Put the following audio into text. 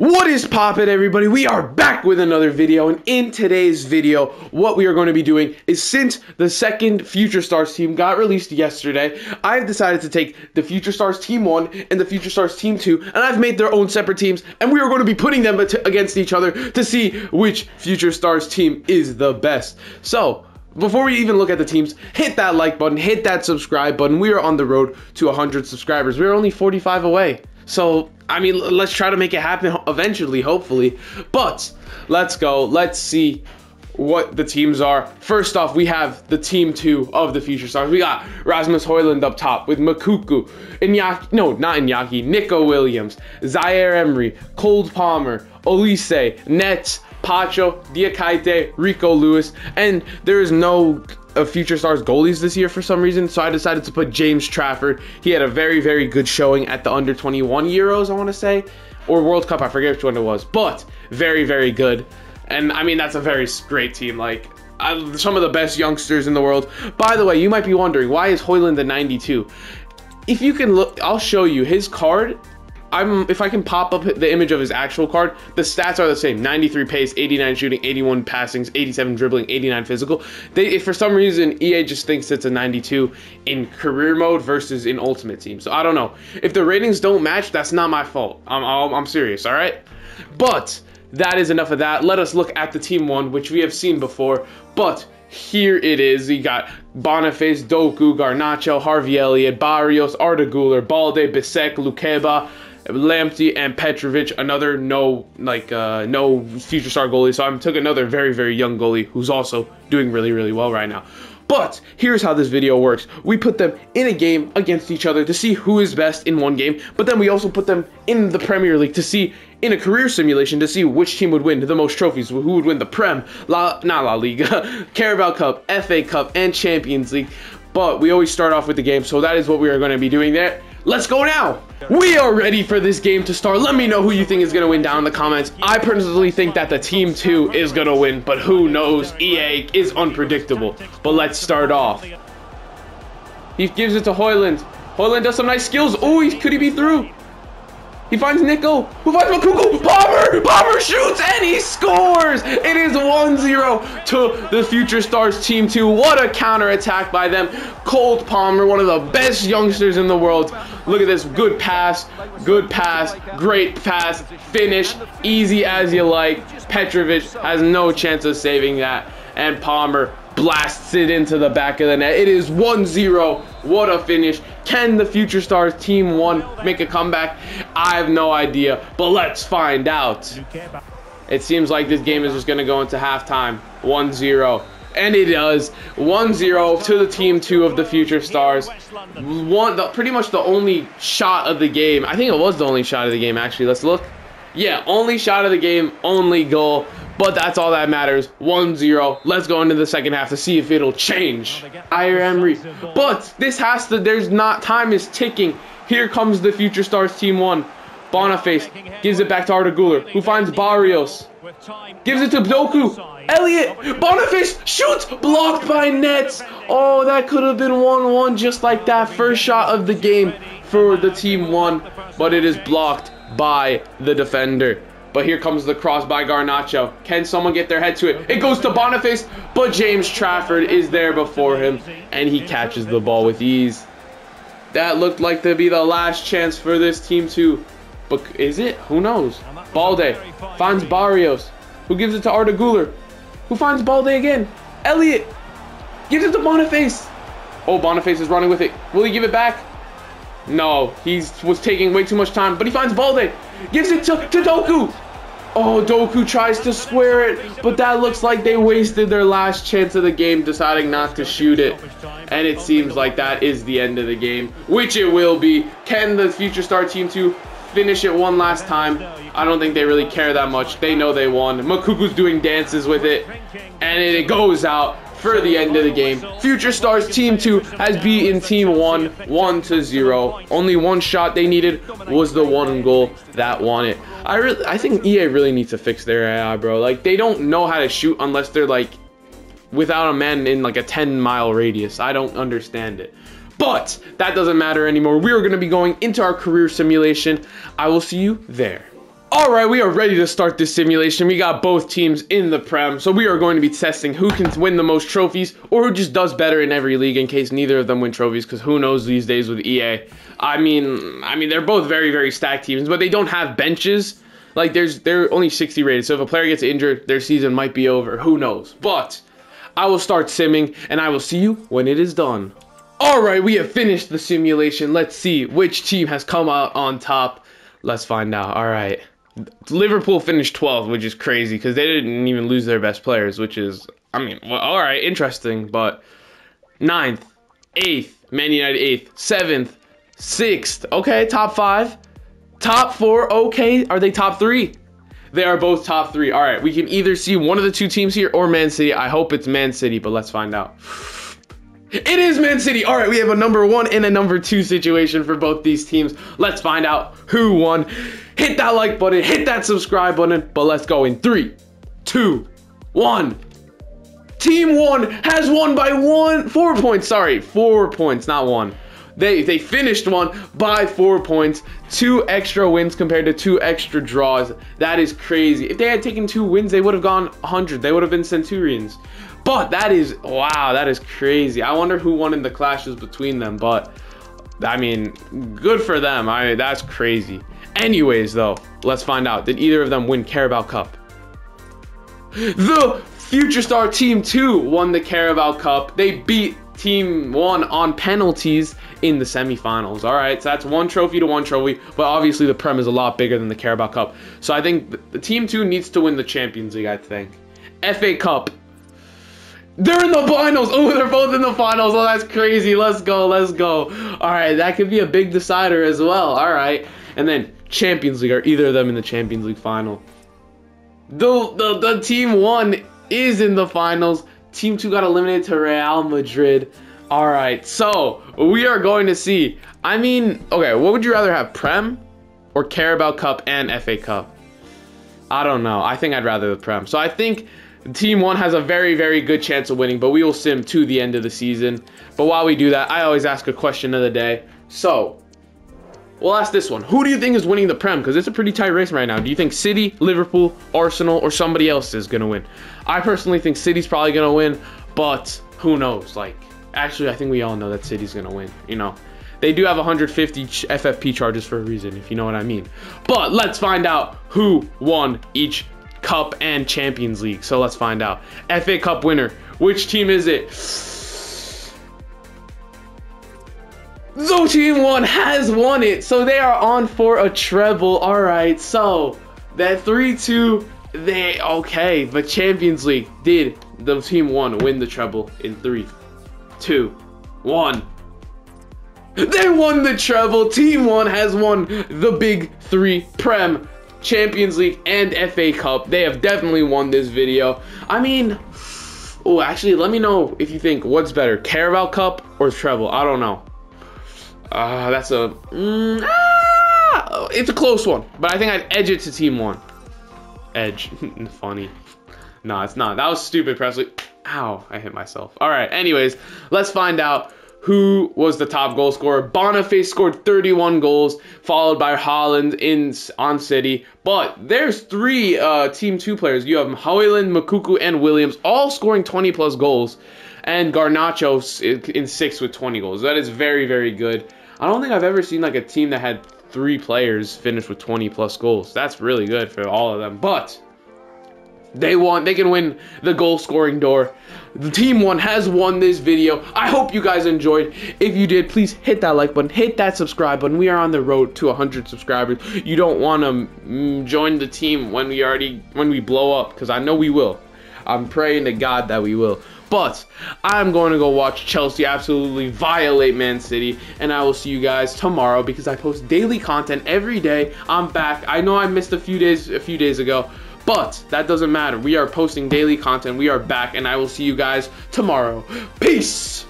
What is poppin' everybody? We are back with another video and in today's video what we are going to be doing is since the second Future Stars team got released yesterday I've decided to take the Future Stars team 1 and the Future Stars team 2 and I've made their own separate teams and we are going to be putting them against each other to see which Future Stars team is the best. So before we even look at the teams, hit that like button, hit that subscribe button. We are on the road to 100 subscribers. We're only 45 away. So, I mean, let's try to make it happen eventually, hopefully. But let's go. Let's see what the teams are. First off, we have the team two of the Future Stars. We got Rasmus Højlund up top with Moukoko, Iñaki, no, not Iñaki, Nico Williams, Zaire Emery, Cole Palmer, Olise, Netz, Pacho, Diakite, Rico Lewis, and there is no of future stars goalies this year for some reason, so I decided to put James Trafford. He had a very, very good showing at the under 21 Euros, I want to say, or World Cup, I forget which one it was, but very, very good. And I mean, that's a very great team. Like, I, some of the best youngsters in the world. By the way, you might be wondering, why is Højlund the 92? If you can look, I'll show you his card I'm if I can pop up the image of his actual card, the stats are the same: 93 pace, 89 shooting, 81 passings, 87 dribbling, 89 physical. They, if for some reason EA just thinks it's a 92 in career mode versus in Ultimate Team. So I don't know. If the ratings don't match, that's not my fault. I'm I'm, I'm serious. All right, but that is enough of that. Let us look at the team one, which we have seen before, but here it is. You got Boniface, Doku, Garnacho, Harvey Elliott, Barrios, Arda Balde, Bisseck, Lukeba, Lamptey and Petrovic, another no like uh, no future star goalie. So I took another very very young goalie who's also doing really really well right now. But here's how this video works. We put them in a game against each other to see who is best in one game, but then we also put them in the Premier League to see in a career simulation to see which team would win the most trophies, who would win the Prem, La, not La Liga, Carabao Cup, FA Cup, and Champions League. But we always start off with the game, so that is what we are going to be doing there. Let's go now. We are ready for this game to start. Let me know who you think is going to win down in the comments. I personally think that the team 2 is going to win, but who knows? EA is unpredictable. But let's start off. He gives it to Højlund. Højlund does some nice skills. Oh, could he be through? He finds Nico, who finds Moukoko. Palmer! Palmer shoots and he scores! It is 1-0 to the Future Stars Team 2. What a counter attack by them. Cole Palmer, one of the best youngsters in the world. Look at this. Good pass. Good pass. Great pass. Finish. Easy as you like. Petrovic has no chance of saving that. And Palmer blasts it into the back of the net. It is 1-0. What a finish. Can the Future Stars Team 1 make a comeback? I have no idea, but let's find out. It seems like this game is just going to go into halftime. 1-0. And it does. 1-0 to the Team 2 of the Future Stars. One, the, pretty much the only shot of the game. I think it was the only shot of the game, actually. Let's look. Yeah, only shot of the game, only goal. But that's all that matters. 1-0. Let's go into the second half to see if it'll change. Zaire Emery. But this has to, there's not, time is ticking. Here comes the Future Stars Team 1. Boniface gives it back to Arda Güler, who finds Barrios. Gives it to Doku. Elliot. Boniface shoots. Blocked by Netz. Oh, that could have been 1-1 just like that. First shot of the game for the Team 1. But it is blocked by the defender. But here comes the cross by Garnacho. Can someone get their head to it? It goes to Boniface, but James Trafford is there before him, and he catches the ball with ease. That looked like to be the last chance for this team to... But is it? Who knows? Balde finds Barrios, who gives it to Arda Güler, who finds Balde again. Elliot gives it to Boniface. Oh, Boniface is running with it. Will he give it back? No, he was taking way too much time, but he finds Balde. Gives it to, to Doku. Oh, Doku tries to square it, but that looks like they wasted their last chance of the game deciding not to shoot it. And it seems like that is the end of the game, which it will be. Can the Future Star Team 2 finish it one last time? I don't think they really care that much. They know they won. Moukoko's doing dances with it, and it goes out for the end of the game. Future Stars Team 2 has beaten Team 1 1 to 0. Only one shot they needed was the one goal that won it. I really I think EA really needs to fix their AI, bro. Like they don't know how to shoot unless they're like without a man in like a 10 mile radius. I don't understand it. But that doesn't matter anymore. We are going to be going into our career simulation. I will see you there. All right, we are ready to start this simulation. We got both teams in the Prem, so we are going to be testing who can win the most trophies or who just does better in every league in case neither of them win trophies because who knows these days with EA. I mean, I mean they're both very very stacked teams, but they don't have benches. Like there's they're only 60 rated. So if a player gets injured, their season might be over. Who knows? But I will start simming and I will see you when it is done. All right, we have finished the simulation. Let's see which team has come out on top. Let's find out. All right. Liverpool finished 12th, which is crazy because they didn't even lose their best players, which is, I mean, well, all right, interesting. But ninth, eighth, Man United eighth, seventh, sixth. Okay, top five, top four. Okay, are they top three? They are both top three. All right, we can either see one of the two teams here or Man City. I hope it's Man City, but let's find out. It is Man City. All right, we have a number one and a number two situation for both these teams. Let's find out who won. Hit that like button, hit that subscribe button, but let's go in three, two, one. Team one has won by one, four points. Sorry, four points, not one. They they finished one by four points, two extra wins compared to two extra draws. That is crazy. If they had taken two wins, they would have gone 100. They would have been Centurions. But that is wow, that is crazy. I wonder who won in the clashes between them. But I mean, good for them. I that's crazy. Anyways, though, let's find out. Did either of them win Carabao Cup? The Future Star Team 2 won the Carabao Cup. They beat Team 1 on penalties in the semifinals. All right, so that's one trophy to one trophy, but obviously the Prem is a lot bigger than the Carabao Cup. So I think the Team 2 needs to win the Champions League, I think. FA Cup. They're in the finals. Oh, they're both in the finals. Oh, that's crazy. Let's go. Let's go. All right, that could be a big decider as well. All right. And then Champions League. Are either of them in the Champions League final? The, the, the team one is in the finals. Team two got eliminated to Real Madrid. All right, so we are going to see. I mean, okay, what would you rather have, Prem or Carabao Cup and FA Cup? I don't know. I think I'd rather the Prem. So I think Team 1 has a very, very good chance of winning, but we will sim to the end of the season. But while we do that, I always ask a question of the day. So, we'll ask this one. Who do you think is winning the Prem? Because it's a pretty tight race right now. Do you think City, Liverpool, Arsenal, or somebody else is going to win? I personally think City's probably going to win, but who knows? Like, actually, I think we all know that City's going to win, you know? They do have 150 FFP charges for a reason, if you know what I mean. But let's find out who won each Cup and Champions League. So let's find out. FA Cup winner. Which team is it? The team one has won it. So they are on for a treble. All right. So that 3-2 they okay, but Champions League did the team one win the treble in three, two, one. They won the treble. Team one has won the big three Prem Champions League and FA Cup. They have definitely won this video. I mean, oh, actually, let me know if you think what's better, Carabao Cup or treble. I don't know. Uh, that's a, mm, ah, it's a close one, but I think I'd edge it to Team One. Edge, funny. No, it's not. That was stupid, Presley. Ow, I hit myself. All right, anyways, let's find out who was the top goal scorer. Boniface scored 31 goals, followed by Haaland in on City. But there's three uh, Team 2 players. You have Højlund, Moukoko, and Williams, all scoring 20 plus goals. And Garnacho in six with 20 goals. That is very, very good. I don't think I've ever seen like a team that had three players finish with 20 plus goals. That's really good for all of them. But they want they can win the goal scoring door. The team one has won this video. I hope you guys enjoyed. If you did, please hit that like button, hit that subscribe button. We are on the road to 100 subscribers. You don't want to mm, join the team when we already when we blow up because I know we will. I'm praying to God that we will. But I'm going to go watch Chelsea absolutely violate Man City, and I will see you guys tomorrow because I post daily content every day. I'm back. I know I missed a few days a few days ago, but that doesn't matter. We are posting daily content. We are back, and I will see you guys tomorrow. Peace!